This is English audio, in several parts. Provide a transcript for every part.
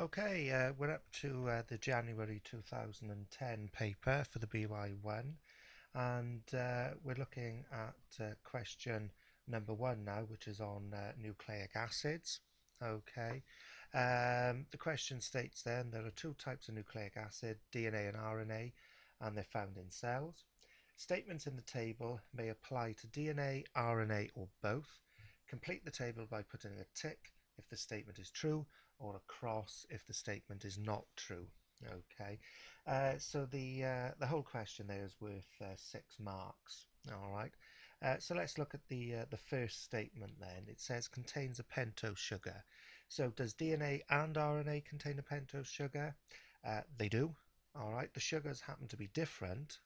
Okay, uh, we're up to uh, the January 2010 paper for the BY1 and uh, we're looking at uh, question number one now which is on uh, nucleic acids. Okay, um, the question states then there are two types of nucleic acid, DNA and RNA, and they're found in cells. Statements in the table may apply to DNA, RNA or both. Complete the table by putting a tick if the statement is true or a cross if the statement is not true. Okay, uh, so the uh, the whole question there is worth uh, six marks. All right, uh, so let's look at the uh, the first statement. Then it says contains a pentose sugar. So does DNA and RNA contain a pentose sugar? Uh, they do. All right, the sugars happen to be different.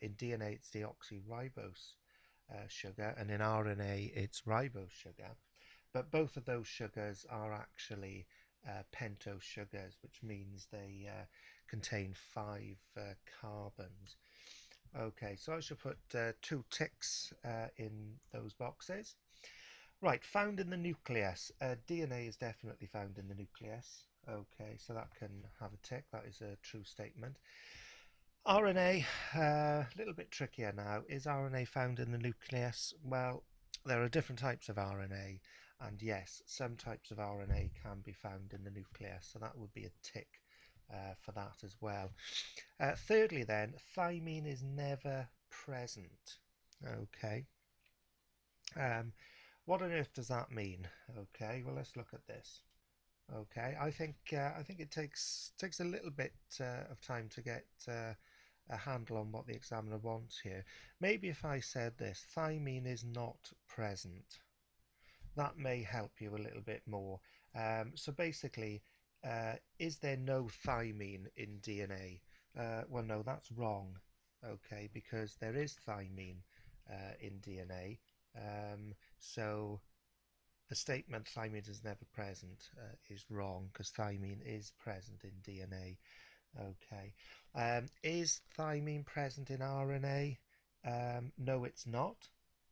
in DNA, it's deoxyribose sugar, and in RNA, it's ribose sugar. But both of those sugars are actually uh, pentose sugars, which means they uh, contain five uh, carbons. Okay, so I should put uh, two ticks uh, in those boxes. Right, found in the nucleus. DNA is definitely found in the nucleus. Okay, so that can have a tick. That is a true statement. RNA, a little bit trickier now. Is RNA found in the nucleus? Well, there are different types of RNA. And yes, some types of RNA can be found in the nucleus, so that would be a tick uh, for that as well. Uh, thirdly then, thymine is never present. Okay. Um, what on earth does that mean? Okay, well let's look at this. Okay, I think uh, I think it takes takes a little bit uh, of time to get uh, a handle on what the examiner wants here. Maybe if I said this, thymine is not present that may help you a little bit more. Um, so basically, uh, is there no thymine in DNA? Uh, well, no, that's wrong, okay, because there is thymine uh, in DNA. Um, so the statement thymine is never present uh, is wrong because thymine is present in DNA. Okay. Um, is thymine present in RNA? Um, no, it's not.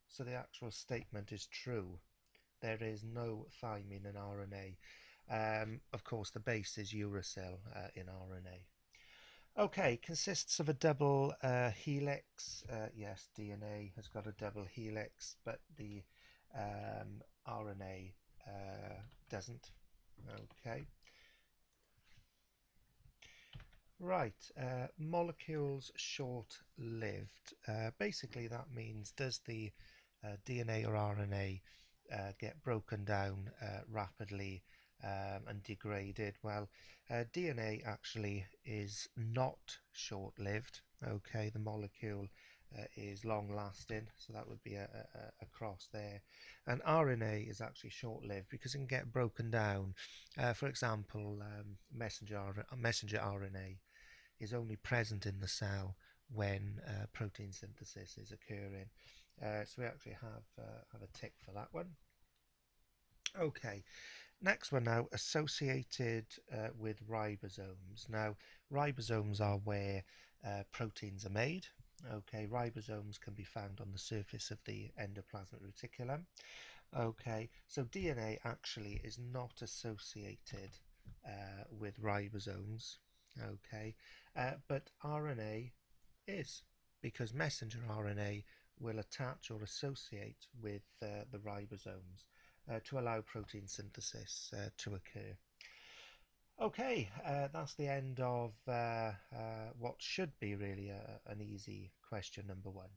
So the actual statement is true there is no thymine in RNA. Um, of course, the base is uracil uh, in RNA. Okay, consists of a double uh, helix. Uh, yes, DNA has got a double helix, but the um, RNA uh, doesn't. Okay. Right, uh, molecules short-lived. Uh, basically, that means does the DNA or RNA uh, get broken down uh, rapidly um, and degraded. Well, uh, DNA actually is not short-lived. Okay, the molecule uh, is long-lasting, so that would be a, a, a, cross there. And RNA is actually short-lived because it can get broken down. Uh, for example, um, messenger messenger RNA is only present in the cell when uh, protein synthesis is occurring. Uh, so we actually have, uh, have a tick for that one. Okay, next one now, associated uh, with ribosomes. Now, ribosomes are where uh, proteins are made. Okay, ribosomes can be found on the surface of the endoplasmic reticulum. Okay, so DNA actually is not associated uh, with ribosomes. Okay, uh, but RNA is because messenger RNA will attach or associate with uh, the ribosomes uh, to allow protein synthesis uh, to occur. Okay, uh, that's the end of uh, uh, what should be really a, an easy question number one.